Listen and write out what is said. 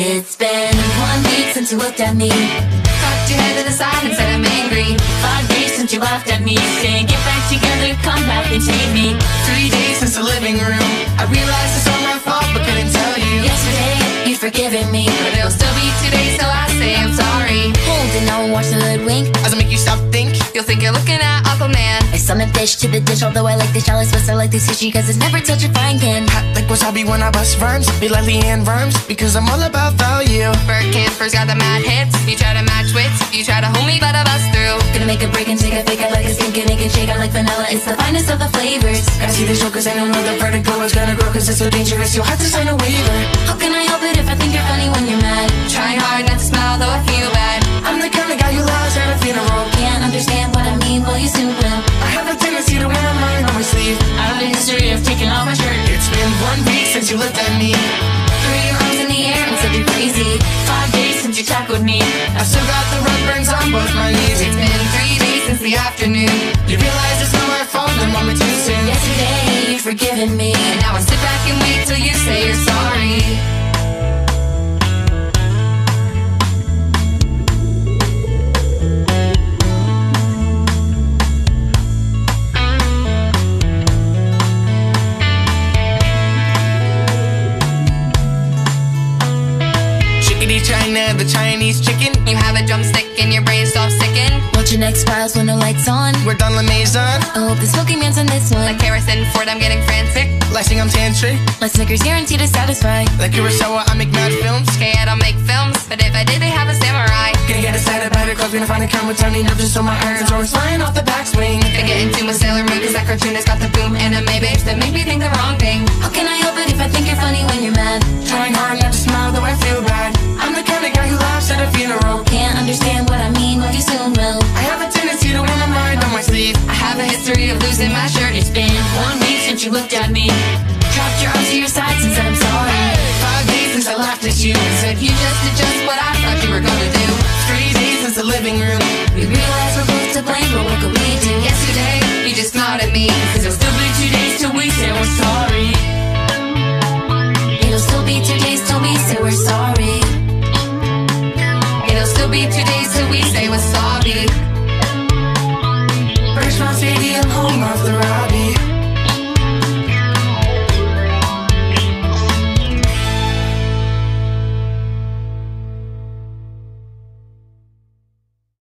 It's been one week since you looked at me. Cocked your head to the side and said I'm angry. Five days since you laughed at me. Saying get back together, come back and save me. Three days since the living room. I realized it's all my fault, but couldn't tell you. Yesterday, you'd forgiven me. But it'll still be two days I say I'm sorry. Holding on, watch the hoodwink. Does it make you stop think? You'll think you're looking at Aquaman. I summon fish to the dish, although I like the shallots, but I like the sushi, cause it's never touch a frying pan. Hot like wasabi when I bust rhymes. Be like Leanne Worms, because I'm all about value. Bird campers got the mad hits. You try to match wits. You try to hold me, but I bust through. Gonna make a break and take a fake, I like a stink and it can shake, I like vanilla, it's the finest of the flavors. Gotta see the show, cause I don't know the vertigo is gonna grow, cause it's so dangerous. You'll have to sign a waiver. How can I help it if I think you're funny when you're mad? Trying hard not to smile, though I feel bad. Looked at me. Threw your arms in the air and said you're crazy. Five days since you tackled me. I still got the rug burns on both my knees. It's been three days since the afternoon. You realize it's not my fault, the moment too soon. Yesterday, you'd forgiven me. And now I sit back and wait till you say you're sorry. Chickadee China, the Chinese chicken. You have a drumstick and your brain stops Watch your next Files when no lights on. We're done La Maison. I hope the smoking man's on this one. Like Harrison Ford, I'm getting frantic. Lashing I'm tantric. Like Snickers guaranteed to satisfy. Like Kurosawa, I make mad films. Okay, I don't make films, but if I did, they have a samurai. Gonna get excited by the cause gonna find a camera turning up just so my irons always flying off the backswing. History of losing my shirt. It's been one week since you looked at me. Dropped your arms to your sides and said I'm sorry. Five days since I laughed at you. And said you just did just what I thought you were gonna do. Three days since the living room. We realized we're both to blame, but what could we do? Yesterday, you just nodded at me. Cause it'll still be two days till we say we're sorry. It'll still be two days till we say we're sorry. It'll still be two days till we say we're sorry.